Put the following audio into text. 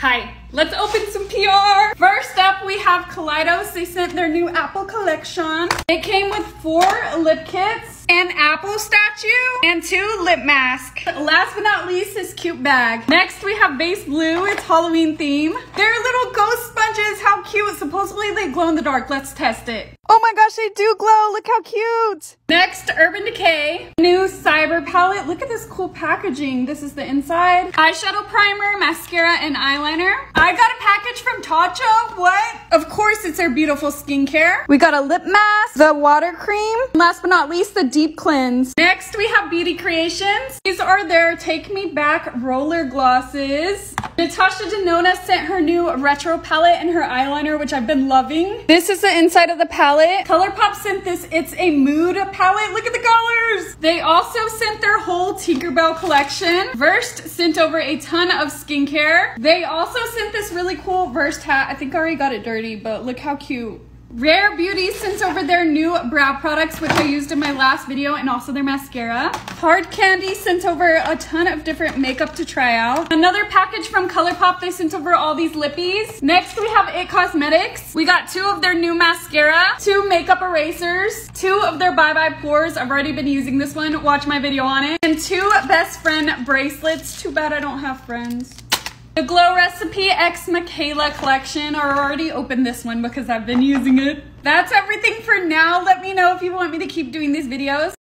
Hi, let's open some PR. First up, we have Kaleidos. They sent their new Apple collection. It came with four lip kits, an Apple statue, and two lip masks. Last but not least, this cute bag. Next, we have BaeBlu. It's Halloween theme. They're little ghost sponges. How cute. Supposedly they glow in the dark. Let's test it. Oh my gosh, they do glow. Look how cute. Next, Urban Decay. New Cyber palette. Look at this cool packaging. This is the inside. Eyeshadow primer, mascara, and eyeliner. I got package from Tatcha. What? Of course, it's their beautiful skincare. We got a lip mask, the water cream. Last but not least, the deep cleanse. Next, we have Beauty Creations. These are their Take Me Back roller glosses. Natasha Denona sent her new retro palette and her eyeliner, which I've been loving. This is the inside of the palette. ColourPop sent this It's a Mood palette. Look at the colors. They also sent their whole Tinkerbell collection. Versed sent over a ton of skincare. They also sent this really cool Versed hat. I think I already got it dirty, but look how cute. Rare Beauty sent over their new brow products, which I used in my last video, and also their mascara. Hard Candy sent over a ton of different makeup to try out. Another package from ColourPop, they sent over all these lippies. Next, we have IT Cosmetics. We got two of their new mascara, two makeup erasers, two of their Bye Bye Pores. I've already been using this one. Watch my video on it. And two Best Friend bracelets. Too bad I don't have friends. The Glow Recipe X Michaela collection. I already opened this one because I've been using it. That's everything for now. Let me know if you want me to keep doing these videos.